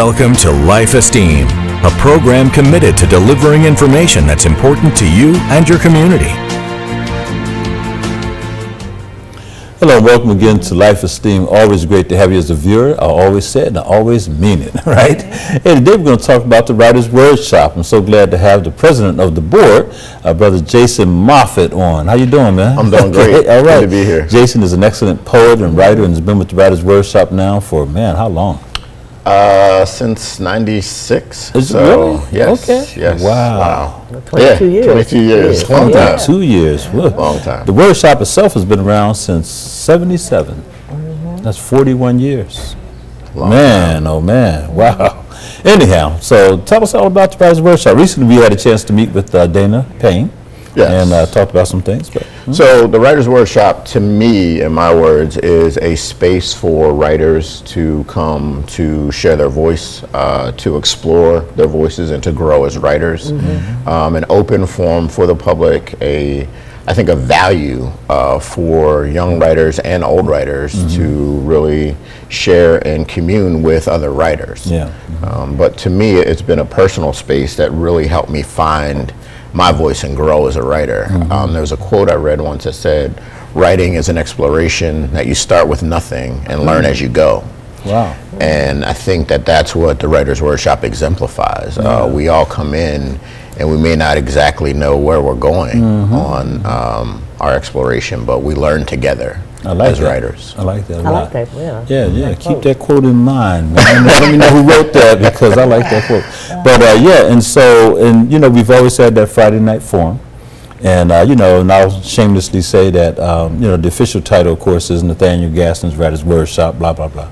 Welcome to Life Esteem, a program committed to delivering information that's important to you and your community. Hello and welcome again to Life Esteem. Always great to have you as a viewer. I always say it and I always mean it, right? And today we're going to talk about the Writer's Workshop. I'm so glad to have the president of the board, uh, Brother Jason Moffit on. How you doing, man? I'm doing great. All right. Good to be here. Jason is an excellent poet and writer and has been with the Writer's Workshop now for, man, how long? Uh, since '96. Is it so, really? Yes. Okay. Yes. Wow. 22 yeah, years. 22 years. Yeah. Long Yeah. time. Two years. Whoa. Long time. The workshop itself has been around since 77. That's 41 years. Long man, oh man, wow. Anyhow, so tell us all about the Writers Workshop. Recently we had a chance to meet with uh, Dana Payne Yes. and uh, talked about some things. But, So the Writers Workshop, to me, in my words, is a space for writers to come to share their voice, uh, to explore their voices, and to grow as writers. Um, an open forum for the public, a I think a value uh, for young writers and old writers to really share and commune with other writers. Yeah. Um, but to me, it's been a personal space that really helped me find my voice and grow as a writer. Um, there was a quote I read once that said, "Writing is an exploration that you start with nothing and learn as you go." wow. And I think that that's what the Writers Workshop exemplifies. Uh, we all come in and we may not exactly know where we're going on um, our exploration, but we learn together I like as that. writers. I like that a I lot. like that, yeah. Yeah, yeah. That Keep quote. that quote in mind, man. Let me know who wrote that because I like that quote. But uh, yeah, and so and you know we've always had that Friday night forum, and uh, you know and I'll shamelessly say that um, you know the official title, of course, is Nathaniel Gadsden's Writers Workshop. Blah blah blah.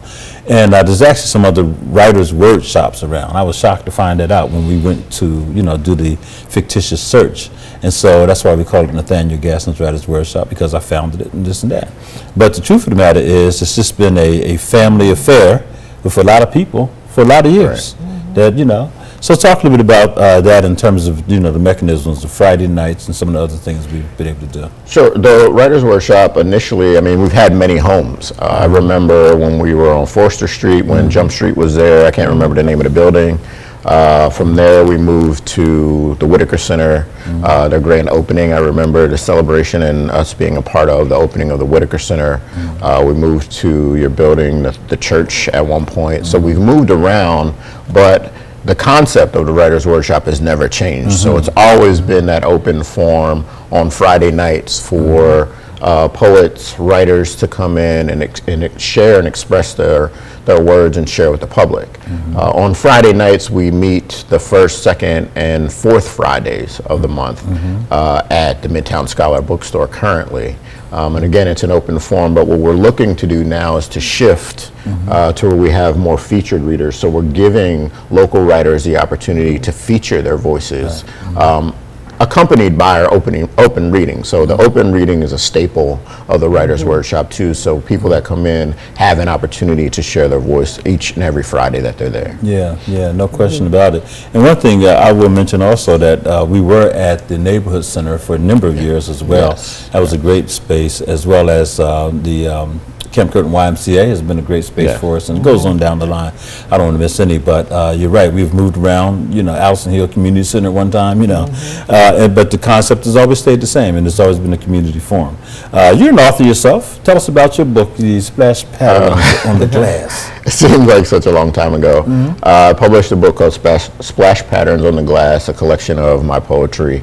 And uh, there's actually some other writers' workshops around. I was shocked to find that out when we went to you know do the fictitious search. And so that's why we call it Nathaniel Gadsden's Writers Workshop because I founded it and this and that. But the truth of the matter is, it's just been a, a family affair with a lot of people for a lot of years. That you know. So talk a little bit about uh, that in terms of you know the mechanisms, the Friday nights, and some of the other things we've been able to do. Sure. The Writers Workshop initially, I mean, we've had many homes. Uh, I remember when we were on Forster Street, when Jump Street was there. I can't remember the name of the building. Uh, from there, we moved to the Whitaker Center, uh, their grand opening. I remember the celebration and us being a part of the opening of the Whitaker Center. Uh, we moved to your building, the, the church at one point. So we've moved around, but the concept of the Writers Workshop has never changed. So it's always been that open forum on Friday nights for uh, poets, writers to come in and, ex- and ex- share and express their, their words and share with the public. Uh, on Friday nights, we meet the first, second, and fourth Fridays of the month uh, at the Midtown Scholar Bookstore currently. Um, and again, it's an open forum, but what we're looking to do now is to shift uh, to where we have more featured readers. So we're giving local writers the opportunity to feature their voices, um, accompanied by our opening open reading. So the open reading is a staple of the Writers Workshop too. So people that come in have an opportunity to share their voice each and every Friday that they're there. Yeah, yeah, no question about it. And one thing uh, I will mention also that uh, we were at the neighborhood center for a number of years as well. Yes. That was a great space, as well as uh, the um, Camp Curtin YMCA has been a great space Yeah. for us, and it goes on down the line. I don't want to miss any, but uh, you're right. We've moved around. You know, Allison Hill Community Center one time. You know, uh, and, but the concept has always stayed the same, and it's always been a community forum. Uh, you're an author yourself. Tell us about your book, The Splash Patterns on the Glass. It seems like such a long time ago. Uh, I published a book called Splash, Splash Patterns on the Glass, a collection of my poetry,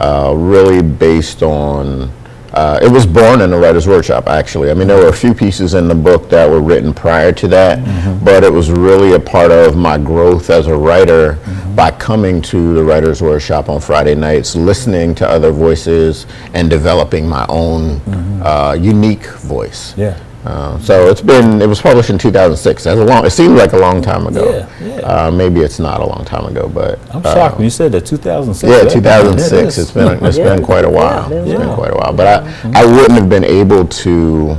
uh, really based on. Uh, it was born in the writer's workshop, actually. I mean, there were a few pieces in the book that were written prior to that, but it was really a part of my growth as a writer by coming to the writer's workshop on Friday nights, listening to other voices, and developing my own uh, unique voice. Yeah. Uh, so it's been, it was published in 2006. That's a long, it seems like a long time ago. Yeah, yeah. Uh, maybe it's not a long time ago, but. I'm uh, shocked when you said that 2006. Yeah, 2006. that is- It's been, it's Yeah. been quite a while. Yeah, It's yeah. been quite a while. But I, I wouldn't have been able to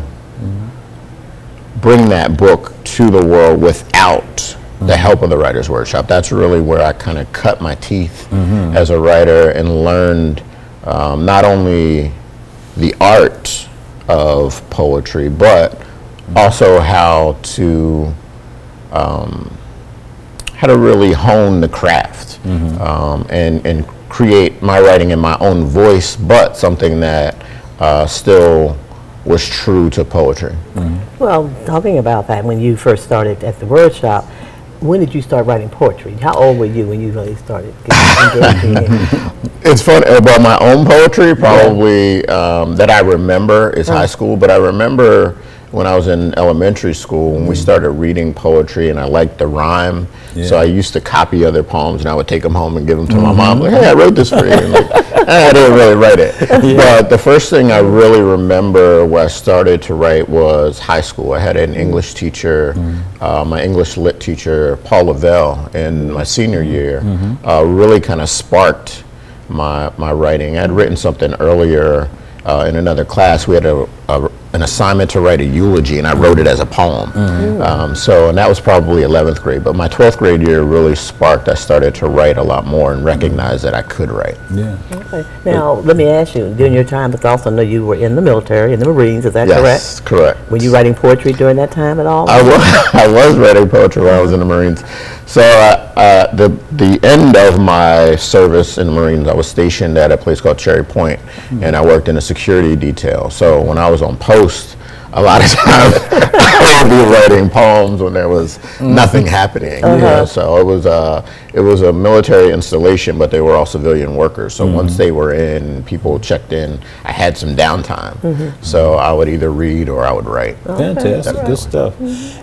bring that book to the world without the help of the Writers Workshop. That's really where I kind of cut my teeth as a writer and learned um, not only the art of poetry, but also how to um, how to really hone the craft um, and and create my writing in my own voice, but something that uh, still was true to poetry. Well, talking about that, when you first started at the Word Shop, when did you start writing poetry? How old were you when you really started getting engaged in it? It's fun about my own poetry, probably um, that I remember is high school, but I remember when I was in elementary school when we started reading poetry and I liked the rhyme. So I used to copy other poems and I would take them home and give them to my mom. Like, hey, I wrote this for you. And like, "Eh, I didn't really write it. But the first thing I really remember where I started to write was high school. I had an English teacher, uh, my English lit teacher, Paul Lavelle, in my senior year, uh, really kind of sparked my, my writing. I'd written something earlier uh, in another class. We had a, a, an assignment to write a eulogy, and I wrote it as a poem. Um, so, and that was probably 11th grade. But my 12th grade year really sparked. I started to write a lot more and recognize that I could write. Yeah. Okay. Now, let me ask you, during your time, because I also know you were in the military, in the Marines, is that Yes, correct? correct. Were you writing poetry during that time at all? I was, I was writing poetry when I was in the Marines. So uh, uh, the the end of my service in the Marines, I was stationed at a place called Cherry Point, and I worked in a security detail. So when I was on post, most a lot of times I would be writing poems when there was nothing happening. you know. So it was uh, it was a military installation, but they were all civilian workers. So once they were in, people checked in. I had some downtime, so I would either read or I would write. Fantastic, good stuff.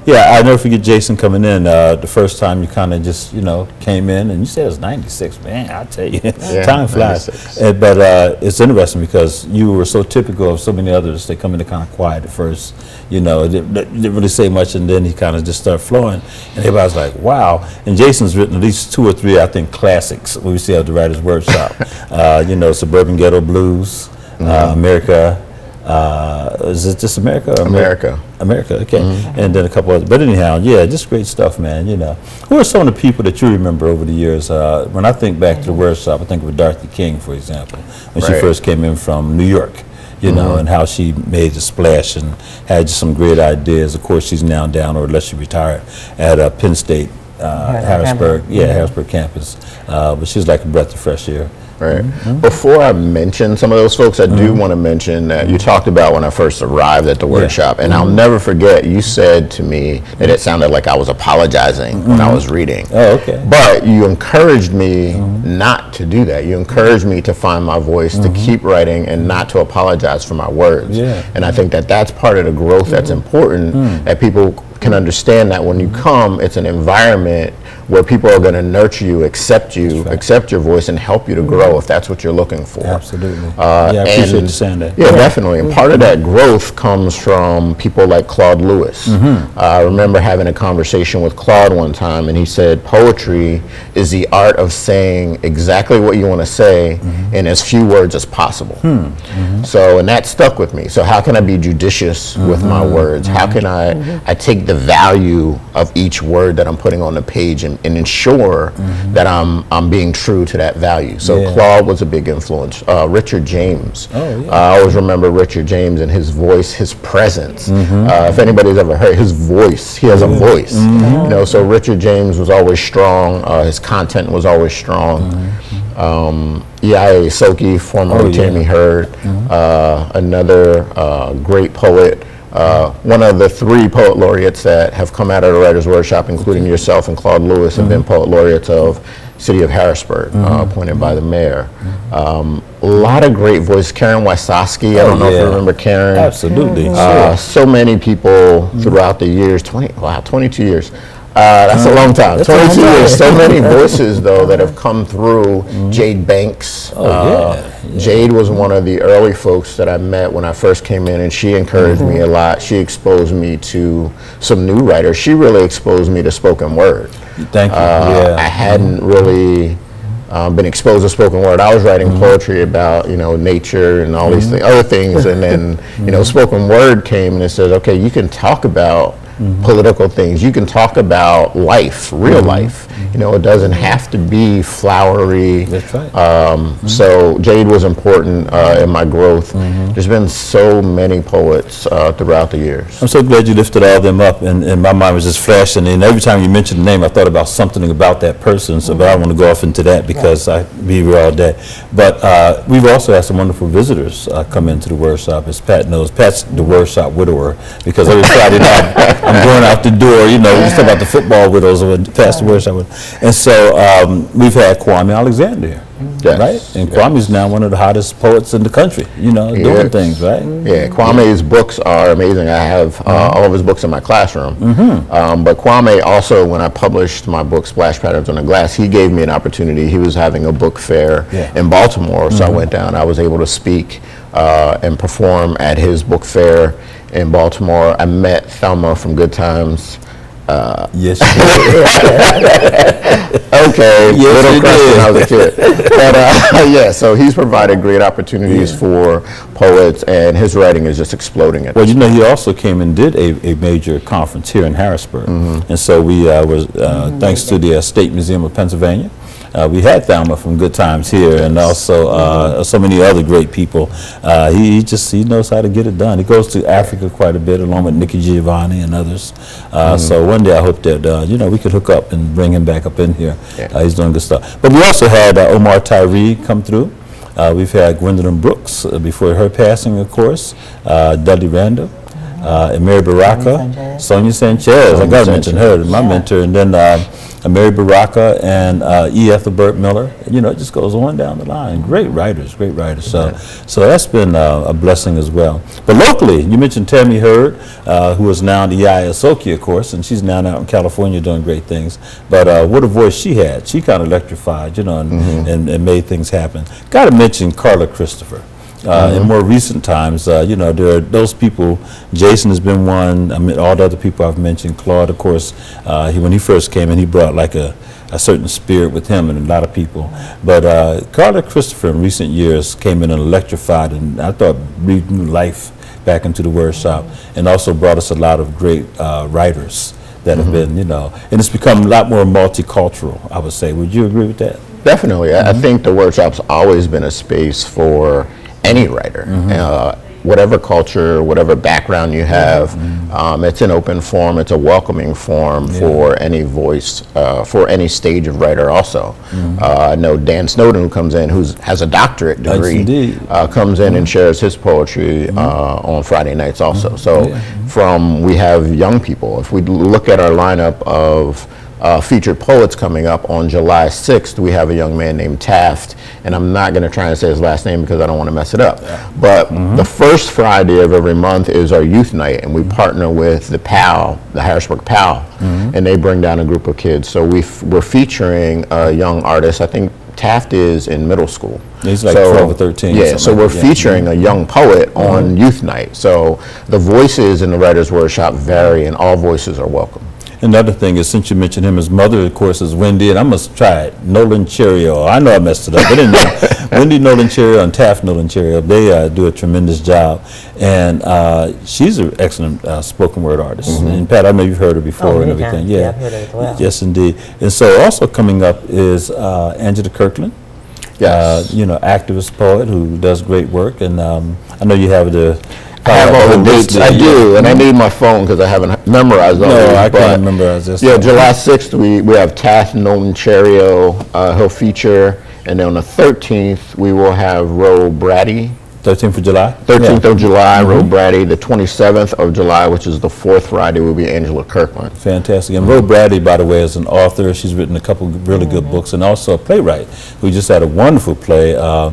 Yeah, I never forget Jason coming in uh, the first time you kind of just you know came in and you said it was '96. Man, I tell you, time flies. 96. Uh, but uh, it's interesting because you were so typical of so many others. They come in kind of quiet at first, you know, didn't, didn't really say much, and then he kind of just started flowing, and everybody's like, "Wow!" And Jason's written at least two or three, I think, classics. We see at the Writers Workshop. uh, you know, Suburban Ghetto Blues, uh, America. Uh, is it just America? Or America. America, okay. And then a couple others. But anyhow, yeah, just great stuff, man, you know. Who are some of the people that you remember over the years? Uh, when I think back to the workshop, I think of Dorothy King, for example, when she first came in from New York, you know, and how she made a splash and had just some great ideas. Of course, she's now down, or unless she retired, at uh, Penn State, uh, Harrisburg, yeah, Harrisburg campus. Uh, but she's like a breath of fresh air. Right. Mm-hmm. Before I mention some of those folks, I do mm-hmm. want to mention that you talked about when I first arrived at the workshop, and I'll mm-hmm. never forget you said to me that it sounded like I was apologizing when I was reading. Oh, okay. But you encouraged me not to do that. You encouraged me to find my voice, to keep writing, and not to apologize for my words. Yeah. And I think that that's part of the growth that's important. Mm. That people can understand that when you come, it's an environment where people are going to nurture you, accept you, right. accept your voice, and help you to grow if that's what you're looking for. Absolutely. Uh, yeah, I appreciate and- you saying that. Yeah, definitely. And part of that growth comes from people like Claude Lewis. Mm-hmm. Uh, I remember having a conversation with Claude one time, and he said poetry is the art of saying exactly what you want to say Mm-hmm. in as few words as possible. Hmm. So, and that stuck with me. So, how can I be judicious with my Mm-hmm. words? How can I, I take the value of each word that I'm putting on the page and, and ensure that I'm, I'm being true to that value? So, Mm-hmm. Yeah. Claude was a big influence. Uh, Richard James. Oh, yeah. Uh, I always remember Richard James and his voice, his presence. Mm-hmm. Uh, if anybody's ever heard his voice, he has a voice. Mm-hmm. You know, so Richard James was always strong. Uh, his content was always strong. Um, E.I.A. Soki, formerly Mm-hmm. Oh, yeah. Tammy Hurd, uh, another uh, great poet. Uh, one of the three poet laureates that have come out of the Writers' Workshop, including yourself and Claude Lewis, have been Mm-hmm. poet laureates of City of Harrisburg, uh, appointed by the mayor. Um, a lot of great voices. Karen Wysocki, I Oh, don't know if you remember Karen. Absolutely. Uh, sure. so many people throughout the years, 20, wow, 22 years. Uh, that's a long time. That's a long 22 years. So many voices, though, that have come through. Jade Banks. Oh, uh, Jade was one of the early folks that I met when I first came in, and she encouraged me a lot. She exposed me to some new writers. She really exposed me to spoken word. Thank you. Uh, I hadn't really um, been exposed to spoken word. I was writing Mm-hmm. poetry about you know nature and all these thi- other things, and then you know spoken word came and it says, okay, you can talk about political things. You can talk about life, real life. You know, it doesn't have to be flowery. That's right. Um, So Jade was important uh, in my growth. There's been so many poets uh, throughout the years. I'm so glad you lifted all of them up, and, and my mind was just flashing. And every time you mentioned the name, I thought about something about that person. So, but I want to go off into that because I be here all day. But uh, we've also had some wonderful visitors uh, come into the workshop, as Pat knows. Pat's the workshop widower because every Friday night I'm going out the door. You know, we just talk about the football widows or workshop widow. And so um, we've had Kwame Alexander here. Yes, Right? And yes. Kwame's now one of the hottest poets in the country, you know, doing things, right? Yeah, Kwame's books are amazing. I have uh, all of his books in my classroom. Um, but Kwame also, when I published my book Splash Patterns on the Glass, he gave me an opportunity. He was having a book fair Yeah. in Baltimore, so I went down. I was able to speak uh, and perform at his book fair in Baltimore. I met Thelma from Good Times. Yes, you did. Okay, Yes, little you crush did. when I was a kid. but uh, yeah, so he's provided great opportunities for poets, and his writing is just exploding at Well, you know, he also came and did a, a major conference here in Harrisburg. And so we uh, was, uh, thanks to the uh, State Museum of Pennsylvania, uh, we had Thelma from Good Times here and also uh, so many other great people. Uh, he, he just, he knows how to get it done. He goes to Africa quite a bit along with Nikki Giovanni and others. Uh, So one day I hope that, uh, you know, we could hook up and bring him back up in here. Yeah. Uh, he's doing good stuff. But we also had uh, Omar Tyree come through. Uh, we've had Gwendolyn Brooks uh, before her passing, of course, uh, Dudley Randall, uh, and Amiri Baraka, Sanchez. Sonia Sanchez. I got to mention her, my Yeah. mentor, and then uh, uh, Amiri Baraka and uh, E. Ethelbert Miller. You know, it just goes on down the line. Great writers, great writers. So, so that's been uh, a blessing as well. But locally, you mentioned Tammy Hurd, uh, who is now the EI Asoki, of course, and she's now out in California doing great things. But uh, what a voice she had. She kind of electrified, you know, and, and, and made things happen. Got to mention Carla Christopher. Uh, In more recent times, uh, you know, there are those people. Jason has been one. I mean, all the other people I've mentioned. Claude, of course, uh, he, when he first came in, he brought like a, a certain spirit with him and a lot of people. But uh, Carla Christopher in recent years came in and electrified, and I thought breathed new life back into the workshop, and also brought us a lot of great uh, writers that have been, you know, and it's become a lot more multicultural. I would say. Would you agree with that? Definitely. I I think the workshop's always been a space for any writer. Uh, whatever culture, whatever background you have, um, it's an open forum, it's a welcoming forum for any voice, uh, for any stage of writer also. Uh, I know Dan Snowden who comes in, who has a doctorate degree, uh, comes in and shares his poetry uh, on Friday nights also. So from, we have young people. If we look at our lineup of uh, featured poets coming up on July 6th, we have a young man named Taft, and I'm not going to try and say his last name because I don't want to mess it up. But mm-hmm. the first Friday of every month is our youth night, and we mm-hmm. partner with the PAL, the Harrisburg PAL, mm-hmm. and they bring down a group of kids. So we f- we're featuring a young artist. I think Taft is in middle school. He's like 12 or 13 Yeah, something so we're yeah. featuring a young poet on youth night. So the voices in the writers' workshop vary, and all voices are welcome. Another thing is, since you mentioned him, his mother, of course, is Wendy, and I must try it. Nolan Cherio. I know I messed it up, but anyway, Wendy Nolan Cherio and Taft Nolan Cherio, they uh, do a tremendous job, and uh, she's an excellent uh, spoken word artist. And Pat, I know you've heard her before Oh, and everything. times. Yeah, I've heard her as well. Yes, indeed. And so, also coming up is uh, Angela Kirkland. Yes. Uh, you know, activist poet who does great work, and um, I know you have the. I have all the dates. I Yeah. do, and I need my phone because I haven't memorized all No, these, I can't remember. I just Yeah, July 6th, we, we have Taft Nolan Cherio, uh, he'll feature, and then on the 13th, we will have Roe Brady. 13th of July. 13th Yeah. of July, Roe Brady. The 27th of July, which is the fourth Friday, will be Angela Kirkland. Fantastic. And Ro Bradley, by the way, is an author. She's written a couple of really good books and also a playwright who just had a wonderful play, uh,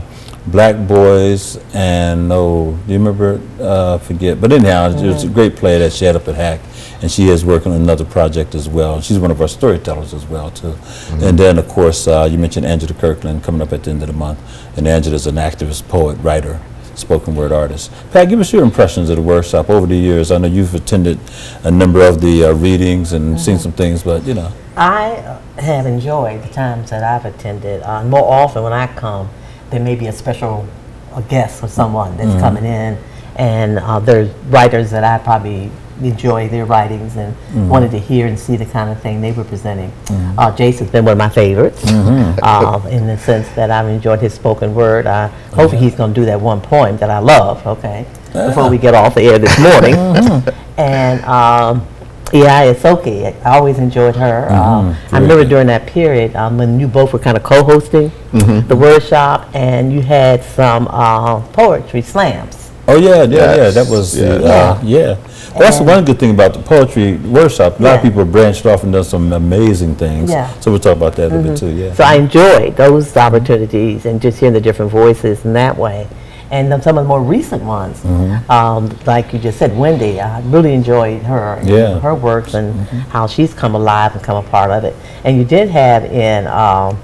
Black Boys and no, do you remember? Uh, forget. But anyhow, it was a great play that she had up at HACC. And she is working on another project as well. She's one of our storytellers as well, too. And then, of course, uh, you mentioned Angela Kirkland coming up at the end of the month. And Angela is an activist, poet, writer, spoken word artist. Pat, give us your impressions of the workshop over the years. I know you've attended a number of the uh, readings and seen some things, but you know, I have enjoyed the times that I've attended. Uh, more often when I come, there may be a special a guest or someone that's coming in, and uh, there's writers that I probably enjoy their writings and Mm-hmm. wanted to hear and see the kind of thing they were presenting. Uh, Jason's been one of my favorites Mm-hmm. um, in the sense that I've enjoyed his spoken word. Uh, hopefully, he's going to do that one poem that I love. Okay, before we get off the air this morning, Mm-hmm. and. Um, yeah, it's okay. I always enjoyed her. Um, I Mm-hmm. Very remember during that period um, when you both were kind of co-hosting Mm-hmm. the workshop, and you had some uh, poetry slams. Oh yeah, yeah, yeah. That was yeah. uh, yeah. That's the one good thing about the poetry workshop. A lot of people branched off and done some amazing things. Yeah. Mm-hmm. So we'll talk about that a little bit too. Yeah. So I enjoyed those opportunities and just hearing the different voices in that way. And then some of the more recent ones, Mm-hmm. um, like you just said, Wendy, I really enjoyed her, Yeah. Her works and how she's come alive and come a part of it. And you did have in um,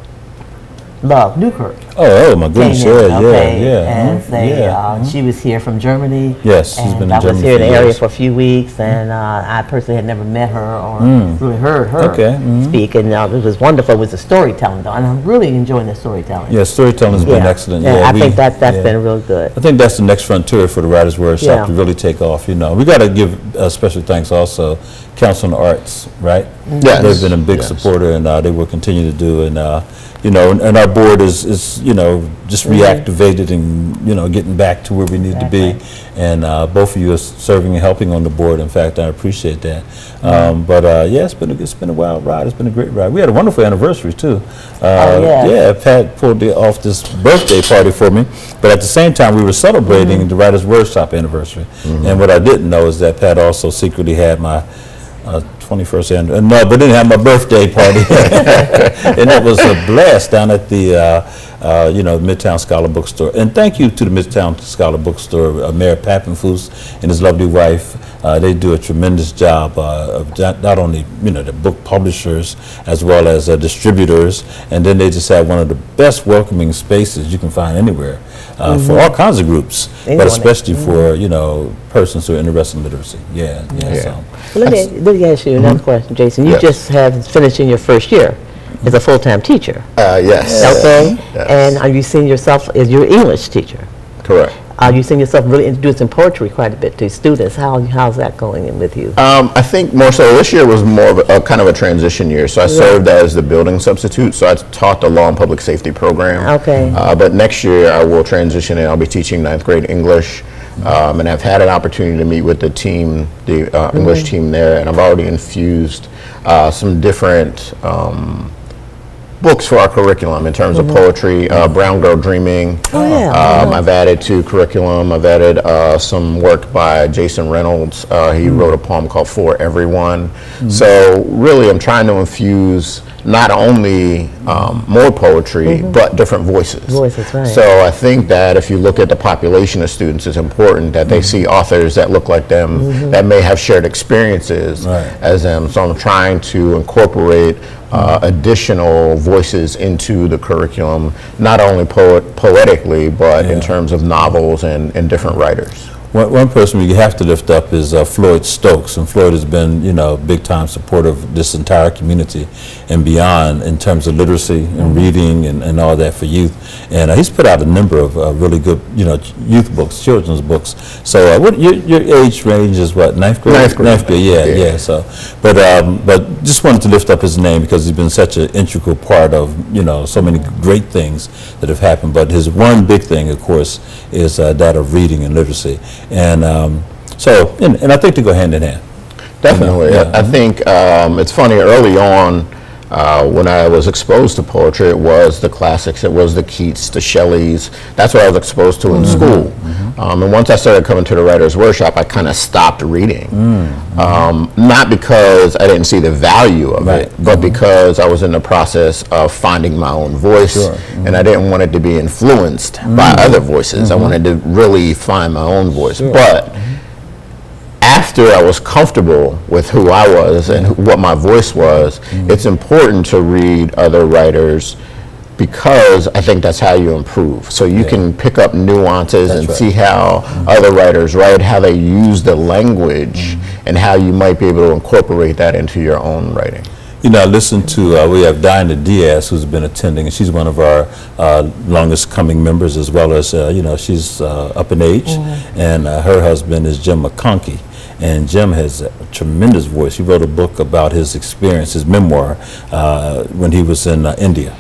Love Newkirk. Oh, oh my goodness. in, Yeah, okay, yeah, yeah. As yeah. uh, she was here from Germany. Yes, she's been in I was here in the area years. Mm. for a few weeks, and uh, I personally had never met her or really heard her Okay, mhm. speak, and uh, it was wonderful. It was the storytelling, though, and I'm really enjoying the storytelling. yeah, storytelling's been excellent. Yeah, I we- think that that's been real good. I think that's the next frontier for the Writers Workshop to really take off. You know, we got to give uh, special thanks also Council on the Arts, right? Yes. They've been a big Yes. supporter, and uh, they will continue to do. And uh, you know, and, and our board is is you know just Mm-hmm. reactivated and you know getting back to where we need to be. And uh, both of you are serving and helping on the board. In fact, I appreciate that. Um, but uh, yeah, it's been a, it's been a wild ride. It's been a great ride. We had a wonderful anniversary too. Uh, Oh, yes. Yeah, Pat pulled the, off this birthday party for me, but at the same time, we were celebrating Mm-hmm. the Writers Workshop anniversary. And what I didn't know is that Pat also secretly had my uh, 21st anniversary. No, but didn't have my birthday party, and it was a blast down at the. Uh, uh, you know, Midtown Scholar Bookstore. And thank you to the Midtown Scholar Bookstore, uh, Mayor Papenfuse and his lovely wife. Uh, they do a tremendous job uh, of not, not only, you know, the book publishers as well as uh, distributors. And then they just have one of the best welcoming spaces you can find anywhere uh, for all kinds of groups, Anyone but that- especially for, you know, persons who are interested in literacy. Yeah, yeah. Yeah. So. Well, let me let me ask you another question, Jason. You Yes. just have finished in your first year as a full-time teacher, Uh, yes. okay? Yes. And are you seeing yourself as your English teacher? Correct. Are you seeing yourself really introducing poetry quite a bit to students? How how's that going in with you? Um, I think more so this year was more of a, kind of a transition year. So I served as the building substitute. So I taught the law and public safety program. Okay. Uh, but next year I will transition and I'll be teaching ninth grade English. Um, and I've had an opportunity to meet with the team, the uh, English team there, and I've already infused uh, some different um, books for our curriculum in terms of poetry. Uh, Brown Girl Dreaming. Oh, yeah. Um, I've added to curriculum. I've added uh, some work by Jason Reynolds. Uh, he Mm. wrote a poem called For Everyone. So really, I'm trying to infuse not only um, more poetry but different voices. Mm-hmm. Voices, right. So I think that if you look at the population of students, it's important that they see authors that look like them, Mm-hmm. that may have shared experiences Right. as them. So I'm trying to incorporate uh, additional voices into the curriculum, not only poet, poetically, but in terms of novels and, and different writers. One, one person we have to lift up is uh, Floyd Stokes, and Floyd has been, you know, big time supporter of this entire community and beyond in terms of literacy and reading and, and all that for youth. And uh, he's put out a number of uh, really good, you know, youth books, children's books. So, uh, what your, your age range is what ninth grade? Ninth grade. Ninth grade, yeah, Yeah. yeah. So, but um, but just wanted to lift up his name because he's been such an integral part of, you know, so many great things that have happened. But his one big thing, of course, is uh, that of reading and literacy. And um, so, and, and I think they go hand in hand. Definitely. Yeah. I think um, it's funny, early on, uh, when I was exposed to poetry, it was the classics, it was the Keats, the Shelleys. That's what I was exposed to in school. Um, and once I started coming to the writer's workshop, I kind of stopped reading. Um, not because I didn't see the value of Right. it, but because I was in the process of finding my own voice. Sure. And I didn't want it to be influenced by other voices. I wanted to really find my own voice. But after I was comfortable with who I was and who, what my voice was, Mm-hmm. it's important to read other writers because I think that's how you improve. So you can pick up nuances That's and right. see how other writers write, how they use the language, Mm-hmm. and how you might be able to incorporate that into your own writing. You know, I listened to, uh, we have Diana Diaz who's been attending, and she's one of our uh, longest coming members as well as, uh, you know, she's uh, up in age, and uh, her husband is Jim McConkey. And Jim has a tremendous voice. He wrote a book about his experience, his memoir, uh, when he was in uh, India.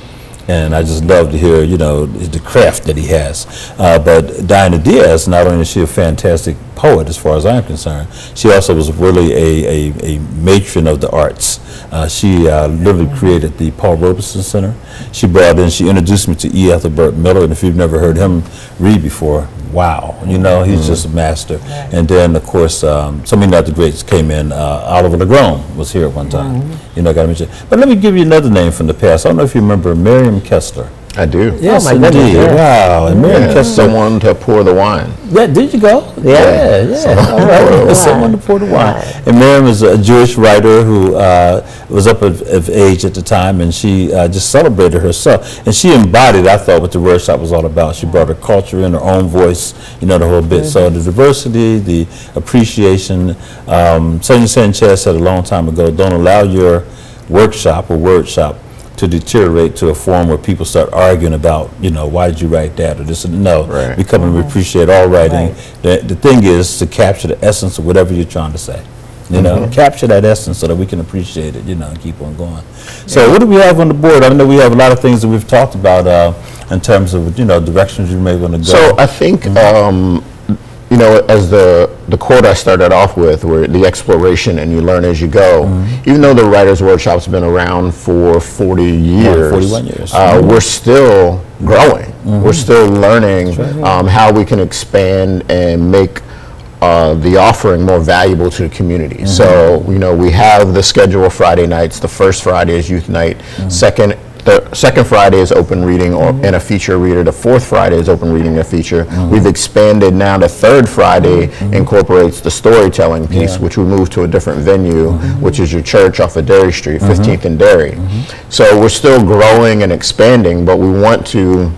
And I just love to hear, you know, the craft that he has. Uh, but Diana Diaz, not only is she a fantastic poet, as far as I'm concerned, she also was really a, a, a matron of the arts. Uh, she uh, literally created the Paul Robeson Center. She brought in, she introduced me to E. Ethelbert Miller, and if you've never heard him read before, wow, you know, he's just a master. And then, of course, um, so many other greats came in. Uh, Oliver Legrom was here at one time. You know, I got to mention. But let me give you another name from the past. I don't know if you remember Miriam Kessler. I do. Yes, my goodness, indeed. yeah. Wow, and Miriam Yeah, Kessler. someone to pour the wine. Yeah, did you go? Yeah. yeah. Someone All to pour the wine. Someone to pour the wine. Right. And Miriam is a Jewish writer who uh, was up of, of age at the time, and she uh, just celebrated herself. And she embodied, I thought, what the workshop was all about. She brought her culture in, her own voice, you know, the whole bit. So the diversity, the appreciation. Um, Sonia Sanchez said a long time ago, don't allow your workshop or word shop to deteriorate to a form where people start arguing about, you know, why did you write that or this? and No, Right. we come and we appreciate all writing. The, the thing is to capture the essence of whatever you're trying to say. You know, capture that essence so that we can appreciate it, you know, and keep on going. So what do we have on the board? I know we have a lot of things that we've talked about uh, in terms of, you know, directions you may want to go. So I think, um, you know, as the the quote I started off with, where the exploration and you learn as you go. Even though the Writers Workshop's been around for 40 years, 41 years. Uh, we're still growing. We're still learning um, how we can expand and make. Uh, the offering more valuable to the community. So, you know, we have the schedule Friday nights. The first Friday is youth night. Second the second Friday is open reading or mm-hmm. and a feature reader. The fourth Friday is open reading and a feature. Mm-hmm. We've expanded now. The third Friday mm-hmm. incorporates the storytelling piece, Yeah. which we moved to a different venue, which is your church off of Derry Street, 15th and Derry. So we're still growing and expanding, but we want to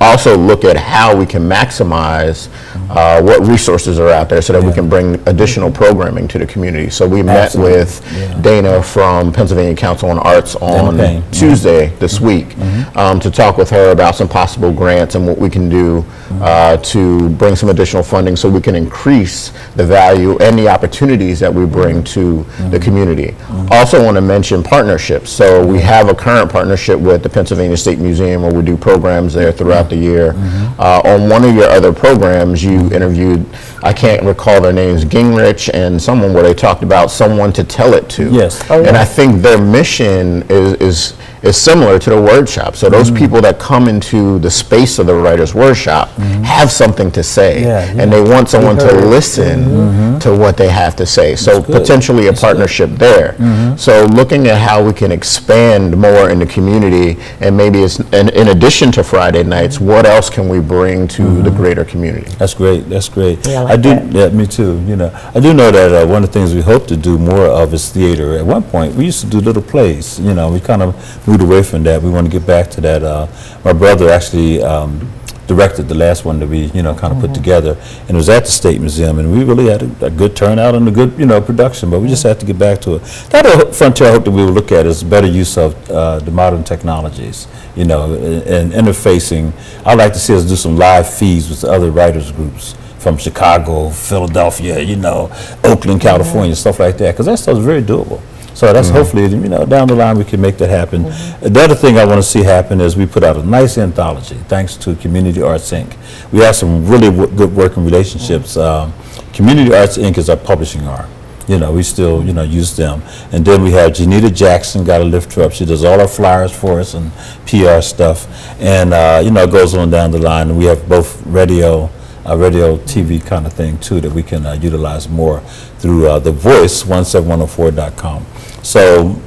also look at how we can maximize uh, what resources are out there so that we can bring additional programming to the community. So we met Absolutely. with Yeah. Dana from Pennsylvania Council on Arts on Payne, yeah. Tuesday this week um, to talk with her about some possible grants and what we can do uh, to bring some additional funding so we can increase the value and the opportunities that we bring to the community. Also want to mention partnerships. So we have a current partnership with the Pennsylvania State Museum where we do programs there throughout the year. Uh, on one of your other programs, you interviewed, I can't recall their names, Gingrich and someone where they talked about someone to tell it to. Yes. Oh, And. I think their mission is, is, is similar to the word shop. So those Mm. people that come into the space of the writer's workshop have something to say. Mm-hmm. Yeah, Mm-hmm. And they want someone to heard. listen to what they have to say. So potentially a partnership there. Mm-hmm. So looking at how we can expand more in the community and maybe it's, in, in addition to Friday nights, what else can we bring to Mm-hmm. the greater community? That's great. That's great. Yeah, I do. that. Yeah, me too. You know, I do know that uh, one of the things we hope to do more of is theater. At one point, we used to do little plays. You know, we kind of moved away from that. We want to get back to that. Uh, my brother actually. Um, directed the last one that we, you know, kind of put together, and it was at the State Museum, and we really had a, a good turnout and a good, you know, production. But we just have to get back to it. That frontier I hope that we will look at is better use of uh, the modern technologies, you know, and, and interfacing. I'd like to see us do some live feeds with other writers groups from Chicago, Philadelphia, you know, Oakland, California, stuff like that, because that stuff's very doable. So that's hopefully, you know, down the line we can make that happen. The other thing I want to see happen is we put out a nice anthology, thanks to Community Arts Inc. We have some really w- good working relationships. Um, Community Arts Inc. is our publishing arm. You know, we still, you know, use them. And then we have Janita Jackson, got to lift her up. She does all our flyers for us and PR stuff. And, uh, you know, it goes on down the line. And we have both radio, a radio TV kind of thing too that we can uh, utilize more through uh, the voice 17104.com. So,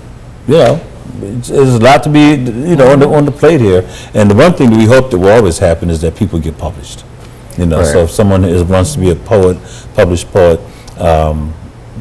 you know, there's a lot to be, you know, on the, on the plate here. And the one thing that we hope that will always happen is that people get published. You know, so if someone is, wants to be a poet, published poet, um,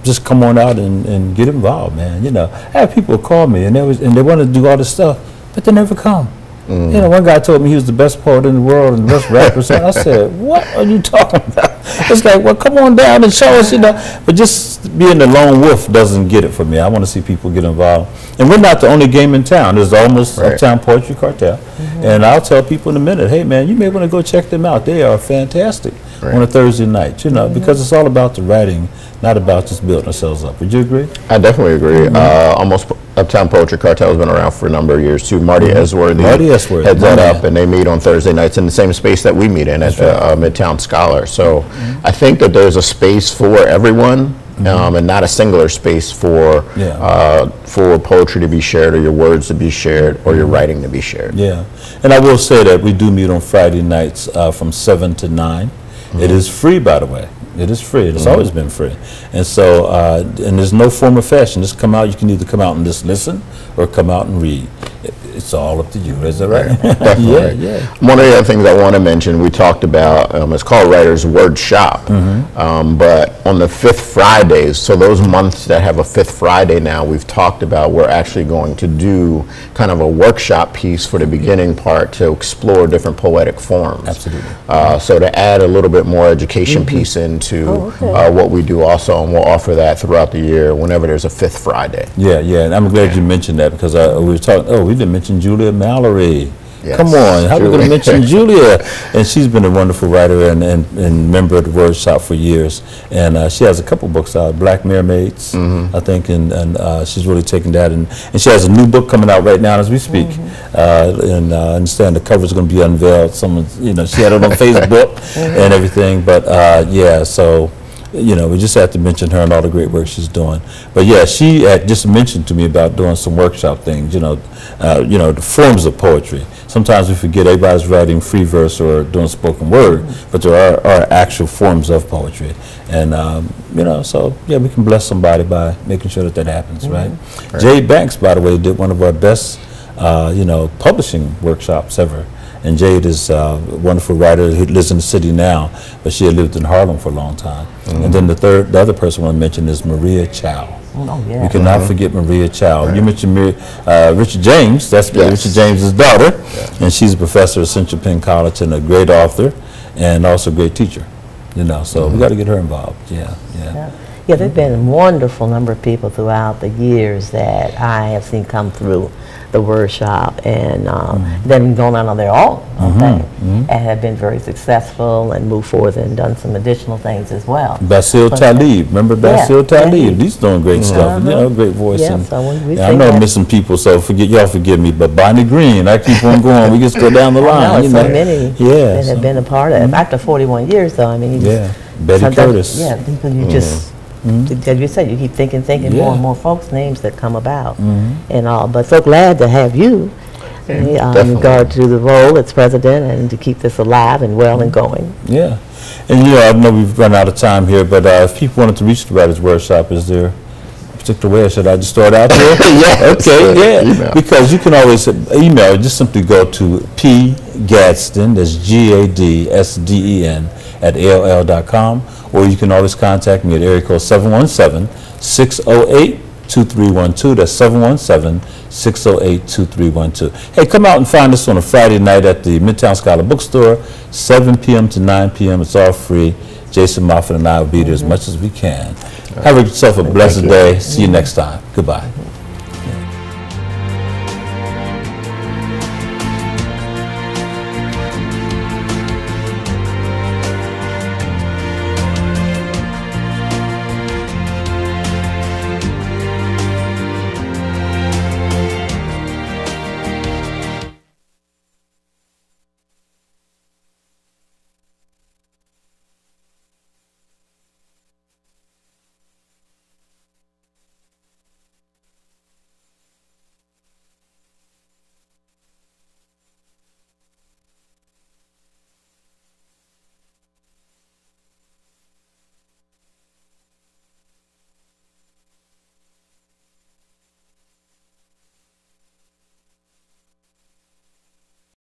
just come on out and, and get involved, man. You know, I have people call me and they was, and they want to do all this stuff, but they never come. You know, one guy told me he was the best poet in the world and the best rapper. So I said, "What are you talking about?" It's like, well, come on down and show us, you know. But just being the lone wolf doesn't get it for me. I want to see people get involved. And we're not the only game in town. There's almost Right. Uptown Poetry Cartel. Mm-hmm. And I'll tell people in a minute, hey, man, you may want to go check them out. They are fantastic on a Thursday night, you know, because it's all about the writing, not about just building ourselves up. Would you agree? I definitely agree. Uh, almost Uptown Poetry Cartel has been around for a number of years too. Marty Esworthy Marty Esworthy, heads that up, and they meet on Thursday nights in the same space that we meet in at the uh, Midtown Scholar. So I think that there's a space for everyone. Um, and not a singular space for Yeah. uh, for poetry to be shared, or your words to be shared, or your writing to be shared. Yeah, and I will say that we do meet on Friday nights uh, from seven to 9 It is free, by the way. It is free. It's always been free, and so uh, and there's no form of fashion. Just come out. You can either come out and just listen, or come out and read. It, it's all up to you. Is that right? Definitely. yeah, yeah. One of the other things I want to mention, we talked about, um, it's called Writers Word Shop. Mm-hmm. Um, but on the fifth Fridays, so those months that have a fifth Friday now, we've talked about we're actually going to do kind of a workshop piece for the beginning part to explore different poetic forms. Absolutely. Uh, so to add a little bit more education piece into Oh, okay. uh, what we do also, and we'll offer that throughout the year whenever there's a fifth Friday. Yeah, yeah, and I'm glad you mentioned that because uh, we were talking. Oh, we didn't mention Julia Mallory. Yes, Come on, how are we going to mention Julia? And she's been a wonderful writer and, and, and member of the Word Shop for years. And uh, she has a couple books out, Black Mermaids, Mm-hmm. I think, and, and uh, she's really taken that. And, and she has a new book coming out right now as we speak. Uh, and uh, I understand the cover's going to be unveiled. Someone, you know, she had it on Facebook and everything. But uh, yeah, so you know, we just have to mention her and all the great work she's doing. But yeah, she had just mentioned to me about doing some workshop things. You know, uh, you know, the forms of poetry. Sometimes we forget everybody's writing free verse or doing spoken word, but there are, are actual forms of poetry. And um, you know, so yeah, we can bless somebody by making sure that that happens, right? Jade Banks, by the way, did one of our best, uh, you know, publishing workshops ever. And Jade is uh, a wonderful writer who lives in the city now, but she had lived in Harlem for a long time. And then the third, the other person I want to mention is Maria Chow. Oh, yeah. We cannot forget Maria Chow. You mentioned uh, Richard James. That's Yes. Richard James's daughter, and she's a professor at Central Penn College and a great author, and also a great teacher. You know, so we got to get her involved. Yeah, yeah. Yeah, yeah there've been a wonderful number of people throughout the years that I have seen come through the workshop and uh, mm-hmm. um, then gone out on their own mm-hmm. thing mm-hmm. and have been very successful and moved forward and done some additional things as well. Basil But- uh, Talib, remember Basil Talib? Talib. He's doing great uh-huh. stuff. You know, great voice. Yeah, and, so yeah, I know I'm missing people, so forget y'all. Forgive me, but Bonnie Green, I keep on going. We just go down the I line. know, you so know. many Yeah. that so- have been a part of it. After 41 years, though, I mean, Yeah, Betty Curtis. Yeah, because you just, as you said, you keep thinking, thinking more and more folks' names that come about and all. But so glad to have you uh, in definitely. regard to the role as president and to keep this alive and well and going. Yeah, and you know, I know we've run out of time here, but uh, if people wanted to reach the Writers Workshop, is there a particular way, or should I just start out there? Yes, Okay, uh, yeah. email. Because you can always uh, email. Just simply go to p gadsden. That's G A D S D E N at AOL dot com, or you can always contact me at area code 717-608-2312. That's 717-608-2312. Hey, come out and find us on a Friday night at the Midtown Scholar Bookstore, 7 p.m. to 9 p.m. It's all free. Jason Moffit and I will be there as much as we can. Have yourself a blessed day. See you next time. Goodbye.